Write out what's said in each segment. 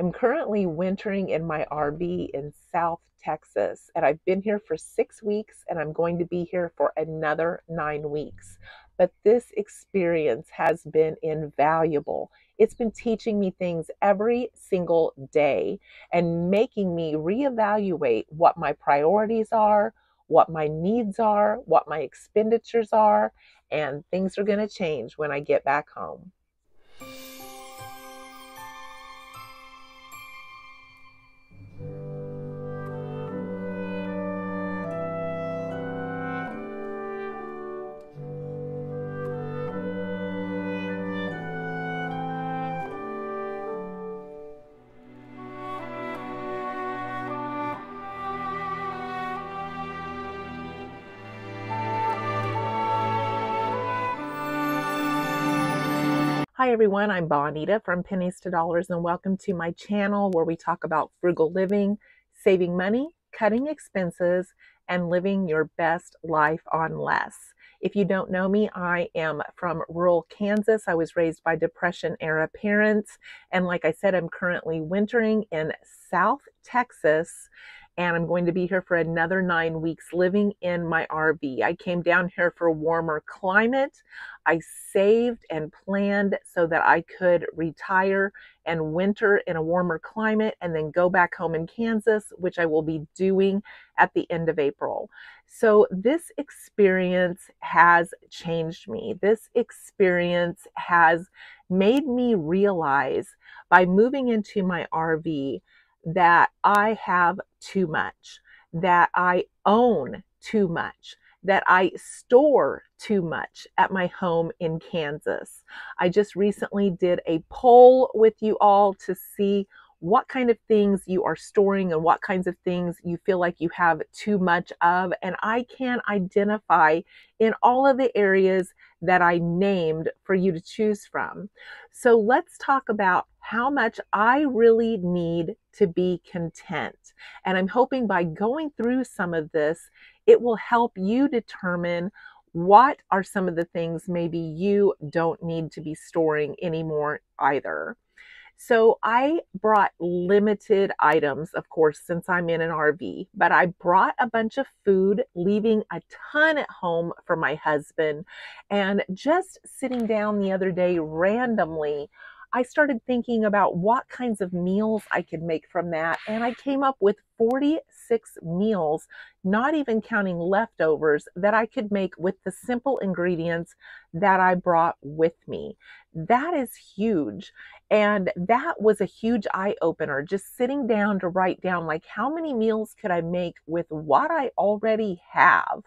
I'm currently wintering in my RV in South Texas, and I've been here for six weeks, and I'm going to be here for another nine weeks. But this experience has been invaluable. It's been teaching me things every single day and making me reevaluate what my priorities are, what my needs are, what my expenditures are, and things are going to change when I get back home. Hi everyone, I'm Bonita from Pennies to Dollars and welcome to my channel where we talk about frugal living, saving money, cutting expenses, and living your best life on less. If you don't know me, I am from rural Kansas. I was raised by Depression era parents. And like I said, I'm currently wintering in South Texas and I'm going to be here for another nine weeks living in my RV. I came down here for a warmer climate. I saved and planned so that I could retire and winter in a warmer climate and then go back home in Kansas, which I will be doing at the end of April. So, this experience has changed me. This experience has made me realize by moving into my RV that I have too much, that I own too much, that I store too much at my home in Kansas. I just recently did a poll with you all to see what kind of things you are storing and what kinds of things you feel like you have too much of. And I can identify in all of the areas that I named for you to choose from. So let's talk about how much I really need to be content. And I'm hoping by going through some of this, it will help you determine what are some of the things maybe you don't need to be storing anymore either. So I brought limited items, of course, since I'm in an RV, but I brought a bunch of food, leaving a ton at home for my husband. And just sitting down the other day randomly, I started thinking about what kinds of meals I could make from that. And I came up with 46 meals, not even counting leftovers, that I could make with the simple ingredients that I brought with me. That is huge. And that was a huge eye opener, just sitting down to write down, like, how many meals could I make with what I already have?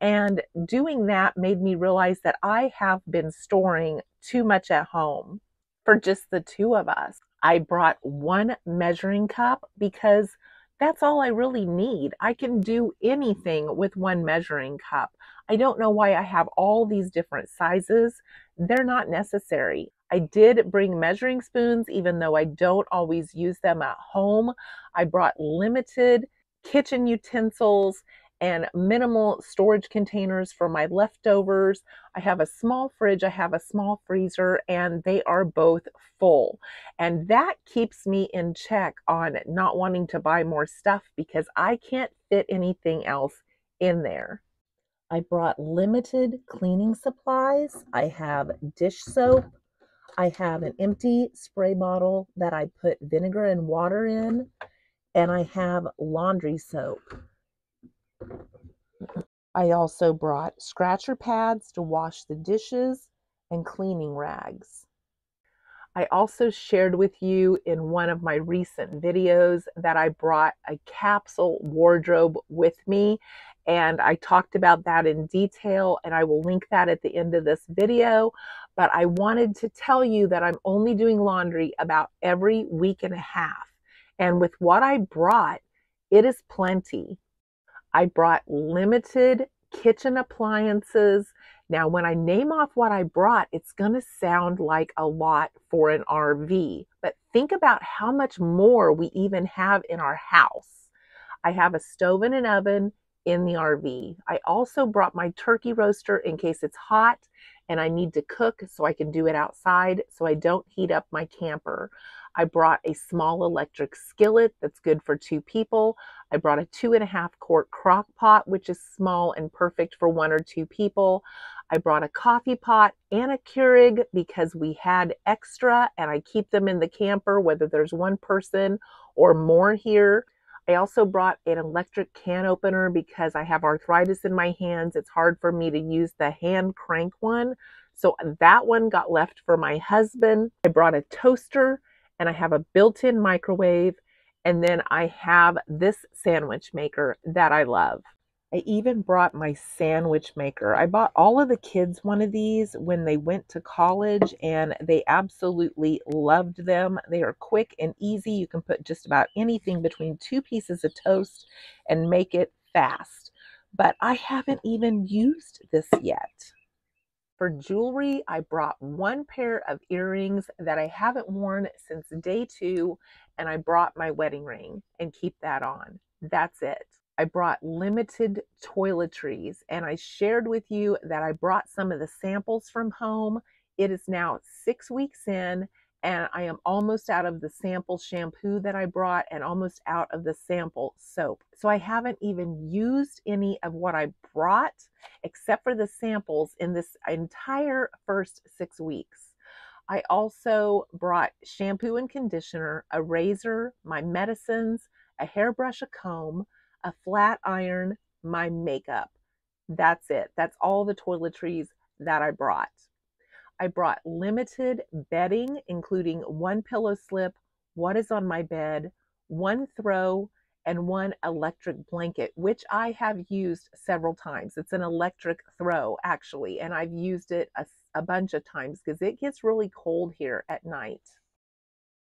And doing that made me realize that I have been storing too much at home for just the two of us. I brought one measuring cup because that's all I really need. I can do anything with one measuring cup. I don't know why I have all these different sizes. They're not necessary. I did bring measuring spoons, even though I don't always use them at home. I brought limited kitchen utensils and minimal storage containers for my leftovers. I have a small fridge, I have a small freezer, and they are both full. And that keeps me in check on not wanting to buy more stuff because I can't fit anything else in there. I brought limited cleaning supplies. I have dish soap. I have an empty spray bottle that I put vinegar and water in. And I have laundry soap. I also brought scratcher pads to wash the dishes and cleaning rags. I also shared with you in one of my recent videos that I brought a capsule wardrobe with me and I talked about that in detail and I will link that at the end of this video. But I wanted to tell you that I'm only doing laundry about every week and a half. And with what I brought, it is plenty. I brought limited kitchen appliances. Now, when I name off what I brought, it's going to sound like a lot for an RV, but think about how much more we even have in our house. I have a stove and an oven in the RV. I also brought my turkey roaster in case it's hot and I need to cook so I can do it outside so I don't heat up my camper. I brought a small electric skillet that's good for two people. I brought a two and a half quart crock pot, which is small and perfect for one or two people. I brought a coffee pot and a Keurig because we had extra and I keep them in the camper, whether there's one person or more here. I also brought an electric can opener because I have arthritis in my hands. It's hard for me to use the hand crank one. So that one got left for my husband. I brought a toaster and I have a built-in microwave and then I have this sandwich maker that I love. I even brought my sandwich maker. I bought all of the kids one of these when they went to college and they absolutely loved them. They are quick and easy. You can put just about anything between two pieces of toast and make it fast. But I haven't even used this yet. For jewelry, I brought one pair of earrings that I haven't worn since day two, and I brought my wedding ring and keep that on. That's it. I brought limited toiletries and I shared with you that I brought some of the samples from home. It is now six weeks in and I am almost out of the sample shampoo that I brought and almost out of the sample soap. So I haven't even used any of what I brought except for the samples in this entire first six weeks. I also brought shampoo and conditioner, a razor, my medicines, a hairbrush, a comb, a flat iron, my makeup. That's it. That's all the toiletries that I brought. I brought limited bedding, including one pillow slip, what is on my bed, one throw, and one electric blanket, which I have used several times. It's an electric throw, actually, and I've used it a, a bunch of times because it gets really cold here at night.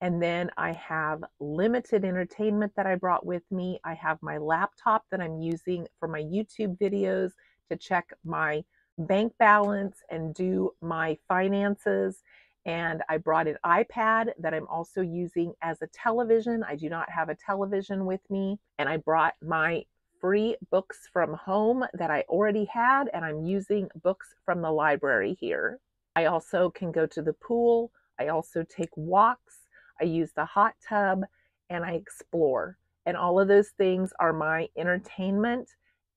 And then I have limited entertainment that I brought with me. I have my laptop that I'm using for my YouTube videos to check my bank balance and do my finances. And I brought an iPad that I'm also using as a television. I do not have a television with me. And I brought my free books from home that I already had, and I'm using books from the library here. I also can go to the pool. I also take walks. I use the hot tub, and I explore. And all of those things are my entertainment.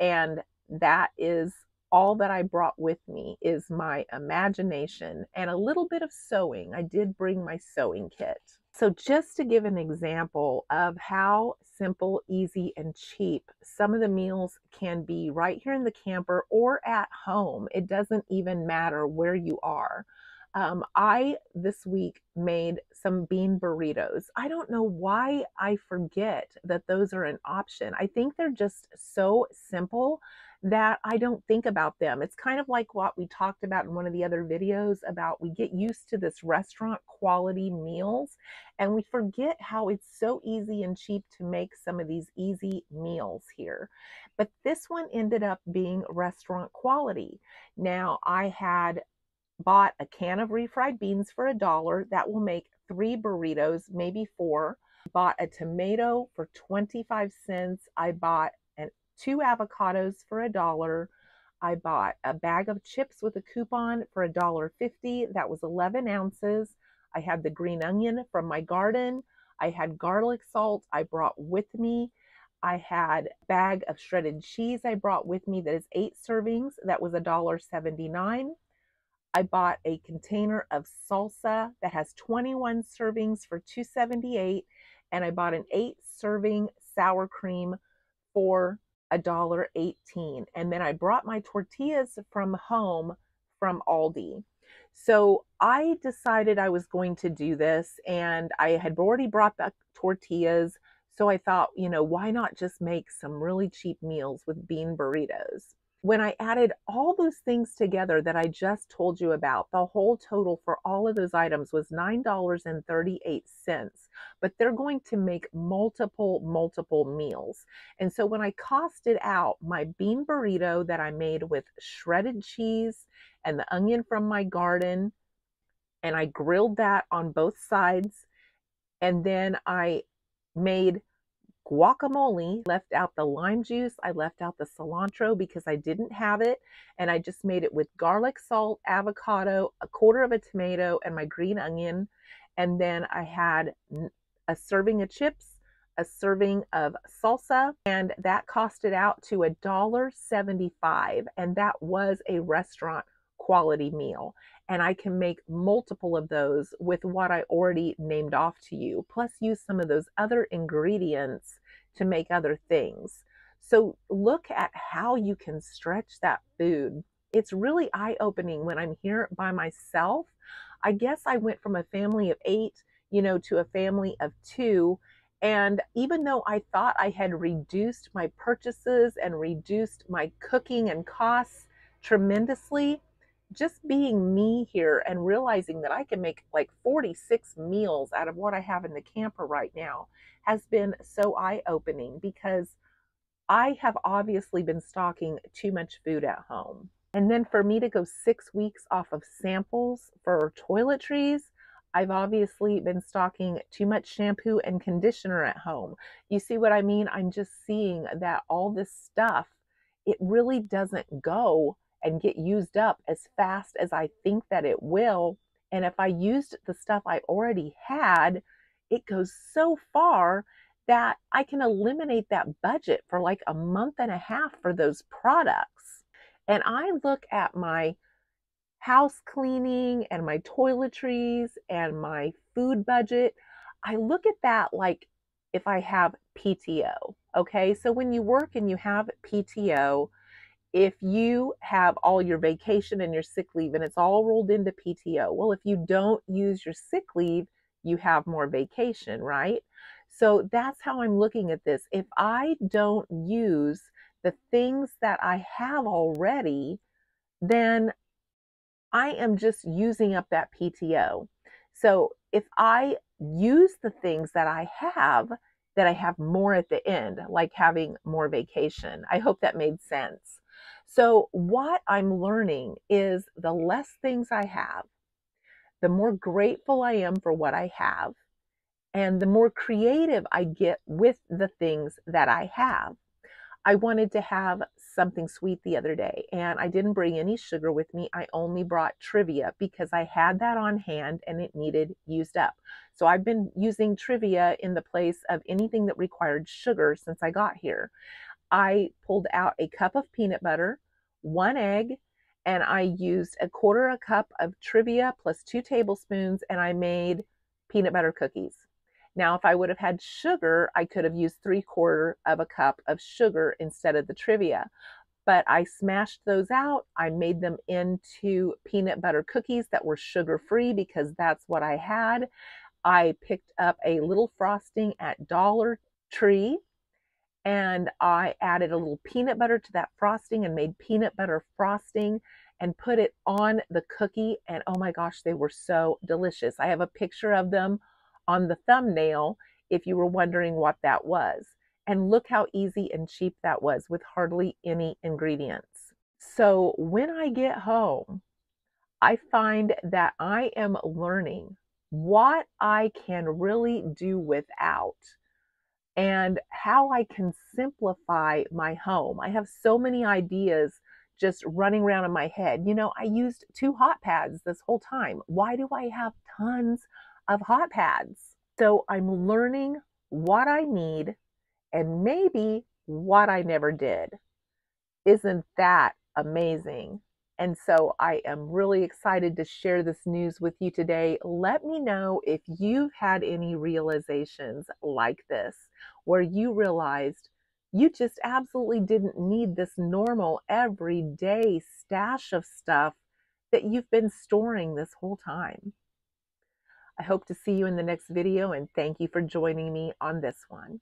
And that is all that I brought with me is my imagination and a little bit of sewing. I did bring my sewing kit. So, just to give an example of how simple, easy, and cheap some of the meals can be right here in the camper or at home, it doesn't even matter where you are. Um, I this week made some bean burritos. I don't know why I forget that those are an option. I think they're just so simple that I don't think about them. It's kind of like what we talked about in one of the other videos about we get used to this restaurant quality meals and we forget how it's so easy and cheap to make some of these easy meals here. But this one ended up being restaurant quality. Now, I had bought a can of refried beans for a dollar. That will make three burritos, maybe four. Bought a tomato for 25 cents. I bought an, two avocados for a dollar. I bought a bag of chips with a coupon for a dollar fifty. That was 11 ounces. I had the green onion from my garden. I had garlic salt I brought with me. I had a bag of shredded cheese I brought with me that is eight servings. That was a dollar seventy-nine. I bought a container of salsa that has 21 servings for 278 and I bought an 8 serving sour cream for a dollar 18 and then I brought my tortillas from home from Aldi. So I decided I was going to do this and I had already brought the tortillas so I thought, you know, why not just make some really cheap meals with bean burritos? When I added all those things together that I just told you about, the whole total for all of those items was $9.38. But they're going to make multiple, multiple meals. And so when I costed out my bean burrito that I made with shredded cheese and the onion from my garden, and I grilled that on both sides, and then I made guacamole, left out the lime juice, I left out the cilantro because I didn't have it, and I just made it with garlic, salt, avocado, a quarter of a tomato, and my green onion. And then I had a serving of chips, a serving of salsa, and that costed out to a dollar seventy-five, and that was a restaurant quality meal. And I can make multiple of those with what I already named off to you, plus use some of those other ingredients to make other things. So look at how you can stretch that food. It's really eye opening when I'm here by myself. I guess I went from a family of eight, you know, to a family of two. And even though I thought I had reduced my purchases and reduced my cooking and costs tremendously, just being me here and realizing that I can make like 46 meals out of what I have in the camper right now has been so eye opening because I have obviously been stocking too much food at home. And then for me to go six weeks off of samples for toiletries, I've obviously been stocking too much shampoo and conditioner at home. You see what I mean? I'm just seeing that all this stuff, it really doesn't go and get used up as fast as I think that it will. And if I used the stuff I already had, it goes so far that I can eliminate that budget for like a month and a half for those products. And I look at my house cleaning and my toiletries and my food budget. I look at that like if I have PTO. Okay. So when you work and you have PTO, if you have all your vacation and your sick leave and it's all rolled into PTO, well, if you don't use your sick leave, you have more vacation, right? So that's how I'm looking at this. If I don't use the things that I have already, then I am just using up that PTO. So if I use the things that I have, that I have more at the end, like having more vacation. I hope that made sense. So, what I'm learning is the less things I have, the more grateful I am for what I have, and the more creative I get with the things that I have. I wanted to have something sweet the other day and I didn't bring any sugar with me. I only brought Truvia because I had that on hand and it needed used up. So I've been using Truvia in the place of anything that required sugar since I got here. I pulled out a cup of peanut butter, one egg, and I used a quarter a cup of Truvia plus two tablespoons, and I made peanut butter cookies. Now, if I would have had sugar, I could have used three quarter of a cup of sugar instead of the Truvia. But I smashed those out. I made them into peanut butter cookies that were sugar free because that's what I had. I picked up a little frosting at Dollar Tree and I added a little peanut butter to that frosting and made peanut butter frosting and put it on the cookie. And oh my gosh, they were so delicious. I have a picture of them on the thumbnail if you were wondering what that was. And look how easy and cheap that was with hardly any ingredients. So when I get home, I find that I am learning what I can really do without and how I can simplify my home. I have so many ideas just running around in my head. You know, I used two hot pads this whole time. Why do I have tons of hot pads? So I'm learning what I need and maybe what I never did. Isn't that amazing? And so I am really excited to share this news with you today. Let me know if you've had any realizations like this, where you realized you just absolutely didn't need this normal everyday stash of stuff that you've been storing this whole time. I hope to see you in the next video and thank you for joining me on this one.